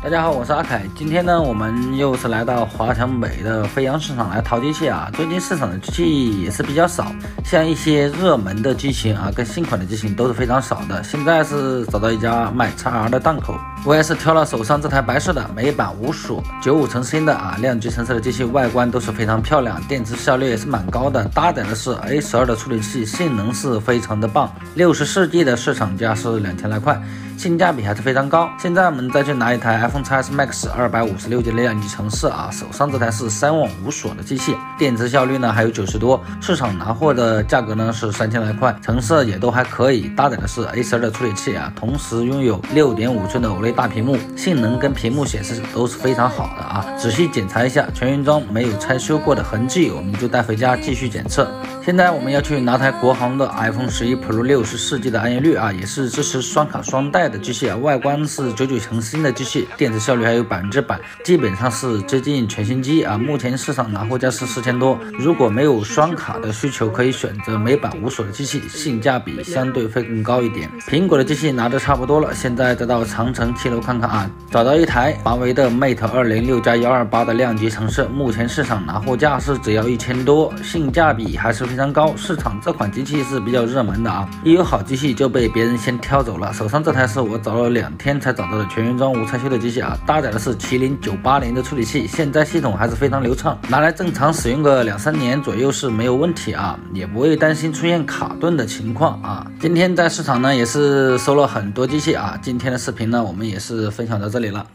大家好，我是阿凯。今天呢，我们又是来到华强北的飞扬市场来淘机器啊。最近市场的机器也是比较少，像一些热门的机型啊，跟新款的机型都是非常少的。现在是找到一家卖 XR 的档口，我也是挑了手上这台白色的美版无锁九五成新的啊，亮机成色的机器，外观都是非常漂亮，电池效率也是蛮高的。搭载的是 A 十二的处理器，性能是非常的棒。六十四 G 的市场价是两千来块。性价比还是非常高。现在我们再去拿一台 iPhone XS Max 二百五十六 G 的亮级成色啊，手上这台是三网无锁的机器，电池效率呢还有九十多，市场拿货的价格呢是三千来块，成色也都还可以，搭载的是 A 十二的处理器啊，同时拥有六点五寸的 OLED 大屏幕，性能跟屏幕显示都是非常好的啊。仔细检查一下全原装没有拆修过的痕迹，我们就带回家继续检测。现在我们要去拿台国行的 iPhone 十一 Pro 六十四 G 的暗夜绿啊，也是支持双卡双待的机器啊，外观是九九成新的机器，电池效率还有百分之百，基本上是接近全新机啊。目前市场拿货价是四千多，如果没有双卡的需求，可以选择美版无锁的机器，性价比相对会更高一点。苹果的机器拿的差不多了，现在再到长城七楼看看啊，找到一台华为的 Mate 二零六加幺二八的量级成色，目前市场拿货价是只要一千多，性价比还是。非非常高，市场这款机器是比较热门的啊，一有好机器就被别人先挑走了。手上这台是我找了两天才找到的全原装无拆修的机器啊，搭载的是麒麟九八零的处理器，现在系统还是非常流畅，拿来正常使用个两三年左右是没有问题啊，也不会担心出现卡顿的情况啊。今天在市场呢也是收了很多机器啊，今天的视频呢我们也是分享到这里了。